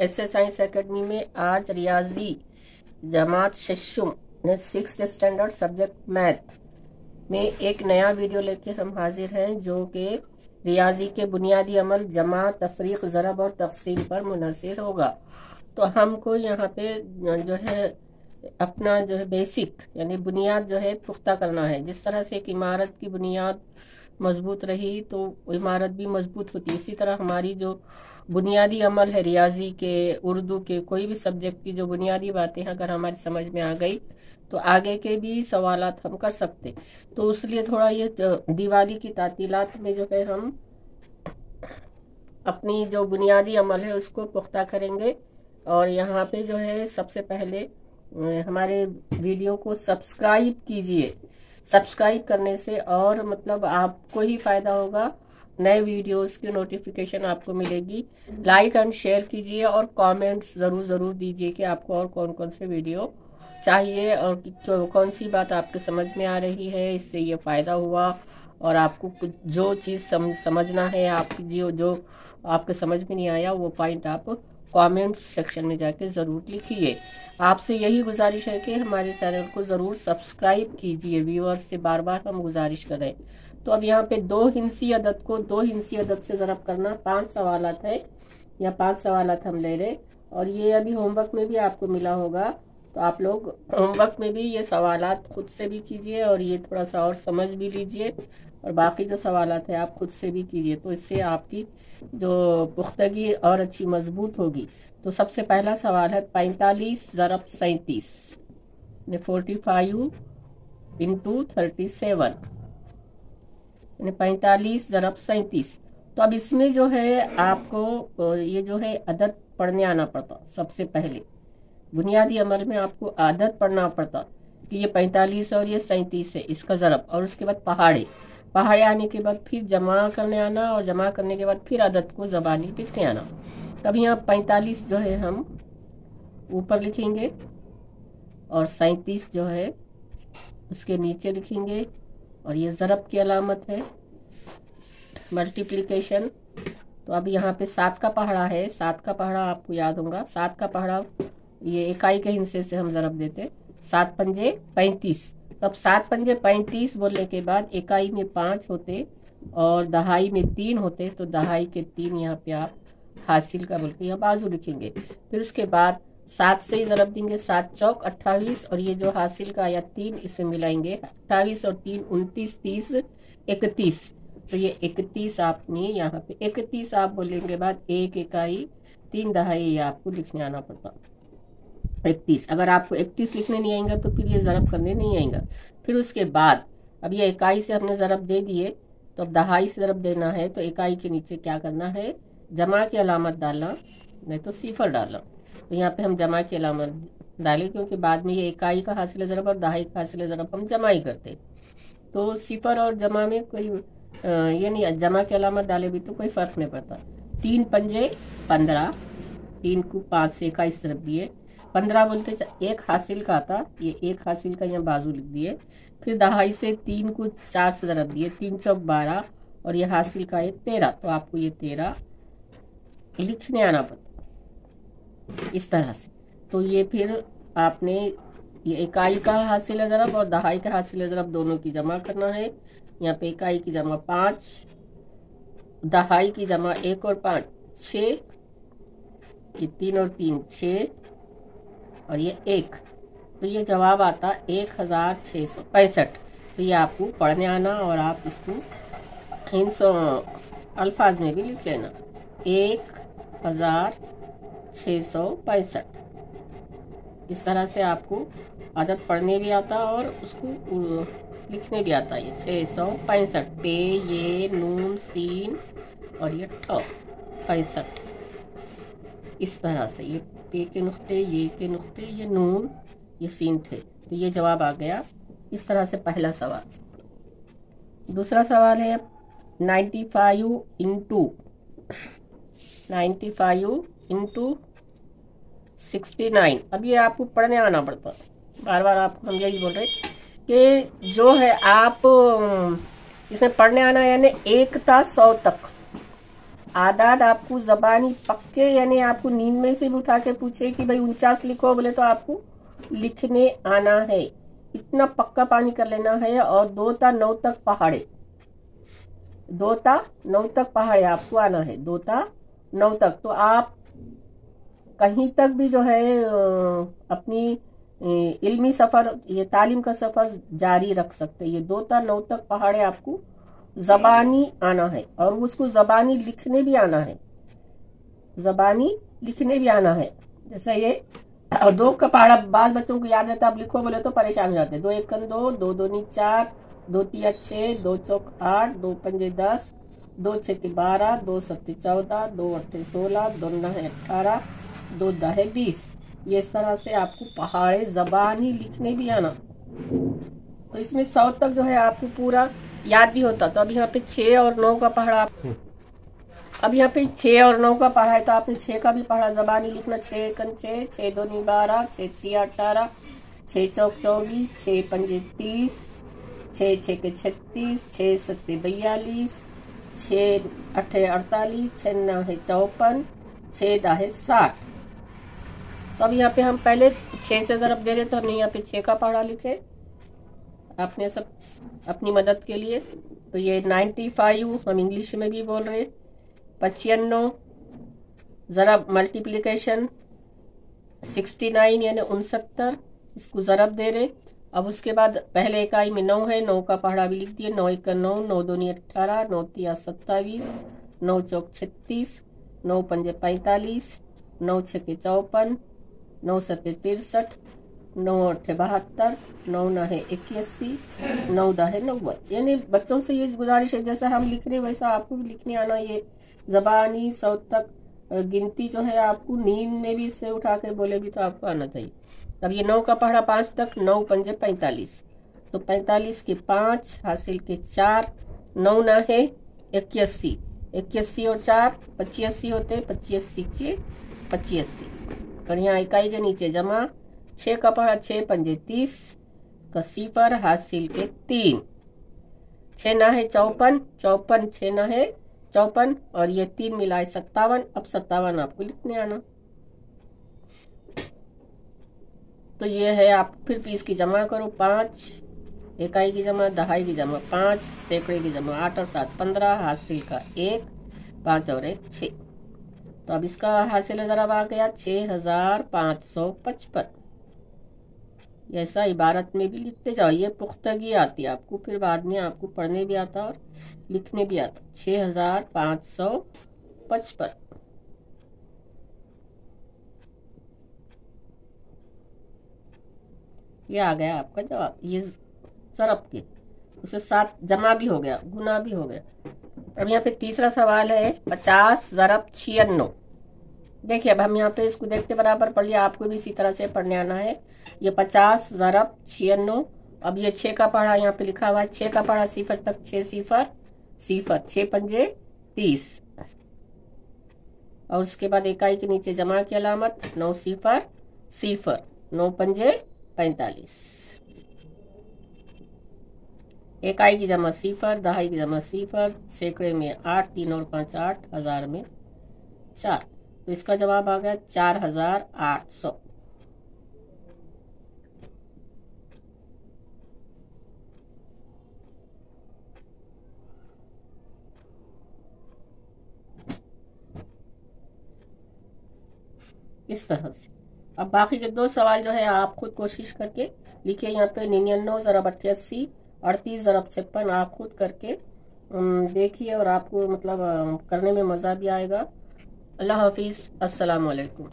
S S science academy में आज रियाजी जमात शशुम सिक्स स्टैंडर्ड सब्जेक्ट मैथ में एक नया वीडियो लेके हम हाजिर हैं, जो कि रियाजी के बुनियादी अमल जमा तफरीक, ज़रब और तकसीम पर मुनसर होगा। तो हमको यहाँ पे जो है, अपना जो है बेसिक यानी बुनियाद जो है पुख्ता करना है। जिस तरह से एक इमारत की बुनियाद मज़बूत रही तो इमारत भी मज़बूत होती। इसी तरह हमारी जो बुनियादी अमल है, रियाजी के, उर्दू के, कोई भी सब्जेक्ट की जो बुनियादी बातें हैं, अगर हमारी समझ में आ गई तो आगे के भी सवाल हम कर सकते तो उसलिए थोड़ा ये दिवाली की तातीलात में जो है हम अपनी जो बुनियादी अमल है, उसको पुख्ता करेंगे। और यहाँ पे जो है, सबसे पहले हमारे वीडियो को सब्सक्राइब कीजिए। सब्सक्राइब करने से और मतलब आपको ही फ़ायदा होगा। नए वीडियोस की नोटिफिकेशन आपको मिलेगी। लाइक एंड शेयर कीजिए और कमेंट्स ज़रूर ज़रूर दीजिए कि आपको और कौन कौन से वीडियो चाहिए और तो कौन सी बात आपके समझ में आ रही है इससे ये फ़ायदा हुआ और आपको जो चीज़ सम, समझना है आपकी जो जो आपके समझ में नहीं आया वो पॉइंट आप कमेंट्स सेक्शन में जाके ज़रूर लिखिए। आपसे यही गुजारिश है कि हमारे चैनल को ज़रूर सब्सक्राइब कीजिए व्यूअर्स से बार बार हम गुजारिश करें। तो अब यहाँ पे दो हिंसी अदद को दो हिंसी अदद से ज़रब करना, पाँच सवाल है, या पाँच सवाल हम ले रहे और ये अभी होमवर्क में भी आपको मिला होगा तो आप लोग होमवर्क में भी ये सवाल खुद से भी कीजिए और ये थोड़ा सा और समझ भी लीजिए। और बाकी जो सवाल है, आप खुद से भी कीजिए तो इससे आपकी जो पुख्तगी और अच्छी मज़बूत होगी। तो सबसे पहला सवाल है पैंतालीस ज़रब सैतीस forty five into thirty seven पैंतालीस ज़रब सैतीस। तो अब इसमें जो है आपको ये जो है अदद पढ़ने आना पड़ता, सबसे पहले। बुनियादी अमल में आपको आदत पढ़ना पड़ता कि ये पैंतालीस और ये सैंतीस है, इसका ज़रब, और उसके बाद पहाड़े। पहाड़े आने के बाद फिर जमा करने आना और जमा करने के बाद फिर आदत को जबानी लिखने आना। तब यहाँ पैंतालीस जो है हम ऊपर लिखेंगे और सैंतीस जो है उसके नीचे लिखेंगे। और ये ज़रब की अलामत है। मल्टीप्लिकेशन तो अब यहाँ पे सात का पहाड़ा है। सात का पहाड़ा आपको याद होगा। सात का पहाड़ा, ये इकाई के हिस्से से हम ज़रब देते सात पंजे पैंतीस। तो अब सात पंजे पैंतीस बोलने के बाद इकाई में पाँच होते और दहाई में तीन होते। तो दहाई के तीन यहाँ पे आप हासिल का बोल के यहाँ बाजू लिखेंगे। फिर उसके बाद सात से ही ज़रब देंगे, सात चौक, अट्ठाईस, और ये जो हासिल का आया तीन, इसमें मिलाएँगे। अट्ठाईस और तीन, उनतीस, तीस, इकतीस। तो ये इकतीस आपने यहाँ पे, इकतीस आप बोलेंगे बाद एक इकाई, तीन दहाई ये आपको लिखने आना पड़ता। इकतीस, अगर आपको इकतीस लिखने नहीं आएँगे तो फिर ये ज़रब करने नहीं आएगा। फिर उसके बाद, अब ये इकाई से हमने ज़रब दे दिए तो अब दहाई से ज़रब देना है तो इकाई के नीचे क्या करना है? जमा की अलामत डालना, नहीं तो सिफर डालना। तो यहाँ पे हम जमा की अलामत डालें, क्योंकि बाद में ये इकाई का हासिल ज़रब और दहाई का हासिल ज़रब हम जमा ही करते। तो सिफर और जमा में कोई ये नहीं, जमा की अलामत डाले भी तो कोई फ़र्क नहीं पड़ता। तीन पंजे पंद्रह, तीन को पाँच से इक्कीस तरफ़ दिए। पंद्रह बोलते एक हासिल का था, ये एक हासिल का यहाँ बाजू लिख दिए। फिर दहाई से तीन को चार से ज़रब दिए, तीन चौक बारह, और ये हासिल का एक तेरह तो आपको ये तेरह लिखने आना पड़ता। इस तरह से। तो ये फिर आपने ये इकाई का हासिल ज़रब और दहाई का हासिल ज़रब दोनों की जमा करना है। यहाँ पे इकाई की जमा पाँच, दहाई की जमा एक और पाँच छ ये तीन और तीन छ और ये एक। तो ये जवाब आता एक हज़ार छः सौ पैंसठ। तो ये आपको पढ़ने आना और आप इसको इन सौ अल्फाज में भी लिख लेना। एक हज़ार छः सौ पैंसठ। इस तरह से आपको आदत पढ़ने भी आता और उसको लिखने भी आता है। छः सौ पैंसठ। पे, ये, नून, सीन और ये ठ, पैंसठ। इस तरह से ये पे के नुक्ते, ये के नुक्ते, ये नून, ये सीन थे। तो ये जवाब आ गया। इस तरह से पहला सवाल। दूसरा सवाल है ninety five into ninety five into sixty nine अब ये आपको पढ़ने आना पड़ता। बार बार आपको हम यही बोल रहे कि जो है आप इसमें पढ़ने आना यानी एक था सौ तक। आदाद आपको जबानी पक्के यानी आपको नींद में से भी उठा के पूछे कि भाई उनचास लिखो बोले तो आपको लिखने आना है। इतना पक्का पानी कर लेना है और दो ता नौ तक पहाड़े। दो ता नौ तक पहाड़े आपको आना है। दो ता नौ तक। तो आप कहीं तक भी जो है अपनी इल्मी सफ़र, ये तालीम का सफ़र जारी रख सकते ये दो ता नौ तक पहाड़े आपको जबानी आना है और उसको जबानी लिखने भी आना है। जबानी लिखने भी आना है। जैसे ये दो का पहाड़ा बाल बच्चों को याद रहता है, आप लिखो बोले तो परेशान हो जाते दो एक दो दो दो नी चार, दो तिया छः दो चौक आठ, दो पंजे दस, दो छः बारह, दो सत्ती चौदह, दो अट्ठे सोलह दो नहे अठारह दो दहे बीस। ये इस तरह से आपको पहाड़े जबानी लिखने भी आना तो इसमें सौ तक जो है आपको पूरा याद भी होता। तो अब यहाँ पे छह और नौ का पहाड़ा अब यहाँ पे छह और नौ का पढ़ा है। तो आपने छह का भी पढ़ा जबानी लिखना। छह कन छह छह दो नी बारह छह तिया अठारह छह चौक चौबीस छह पंजे तीस छह छह के छत्तीस छह सत्ते बयालीस छह अठे अड़तालीस छह नौ है चौपन छह दा है साठ। तो अब यहाँ पे हम पहले छह से जरब दे रहे तो हमने यहाँ पे छह का पढ़ा लिखे। आपने सब अपनी मदद के लिए। तो ये नाइन्टी फाइव, हम इंग्लिश में भी बोल रहे। पचानो ज़रब मल्टीप्लिकेशन। सिक्सटी नाइन, यानी उनसत्तर, इसको ज़रब दे रहे। अब उसके बाद पहले इकाई में नौ है, नौ का पहाड़ा भी लिख दिए। नौ एक नौ नौ दोनी अट्ठारह नौ तिया सत्ताईस, नौ चौक छत्तीस, नौ पंजे पैंतालीस, नौ छके चौपन नौ सत्ते तिरसठ, नौ अठे बहत्तर, नौ न है इक्यासी, नौ दा है नब्बे यानी बच्चों से ये गुजारिश है, जैसा हम लिख रहे हैं, वैसा आपको भी लिखने आना ये जबानी सौ तक गिनती जो है, आपको नींद में भी इससे उठा के बोले भी तो आपको आना चाहिए। अब ये नौ का पढ़ा पाँच तक, नौ पंजे पैंतालीस। तो पैंतालीस के पाँच, हासिल के चार, नौ न है इक्यासी। इक्यासी और चार पचासी होते पचासी के पचासी और यहाँ इकाई के नीचे जमा, छह का पढ़ा छह पंजे तीस का सिफर हासिल के तीन। छह ना है चौपन चौपन छह ना है चौपन, और ये तीन मिलाए सत्तावन, अब सत्तावन आपको लिखने आना। तो ये है आप फिर पीस की जमा करो पाँच, इकाई की जमा, दहाई की जमा पाँच, सैकड़े की जमा आठ और सात पंद्रह हासिल का एक, पाँच और एक छ तो अब इसका हासिल जरा आ गया छ हज़ार पाँच सौ पचपन। ऐसा इबारत में भी लिखते जाओ, ये पुख्तगी आती है आपको, फिर बाद में आपको पढ़ने भी आता और लिखने भी आता। छ हज़ार पाँच सौ पचपन। ये आ गया आपका जवाब, ये सरफ के, उसे साथ जमा भी हो गया, गुना भी हो गया। अब यहाँ पे तीसरा सवाल है, पचास जरब छियानो देखिए, अब हम यहाँ पे इसको देखते बराबर पढ़ लिया आपको भी इसी तरह से पढ़ने आना है। ये पचास जरब छियानो अब ये छह का पढ़ा, यहाँ पे लिखा हुआ है, छह का पढ़ा, सिफर तक छह सिफर सिफर, छह पंजे तीस। और उसके बाद इकाई के नीचे जमा की अलामत, नौ सिफर सिफर, नौ पंजे पैंतालीस। इकाई की जमा सिफर दहाई की जमा सिफर, सैकड़े में आठ, तीन और पाँच, आठ हज़ार में चार। तो इसका जवाब आ गया चार हज़ार आठ सौ। इस तरह से। अब बाकी के दो सवाल जो है, आप खुद कोशिश करके लिखिए। यहाँ पे निन्यानवे जरब अट्ठासी अड़तीस जरब छप्पन आप खुद करके देखिए और आपको मतलब करने में मज़ा भी आएगा। अल्लाह हाफिज़। अस्सलाम वालेकुम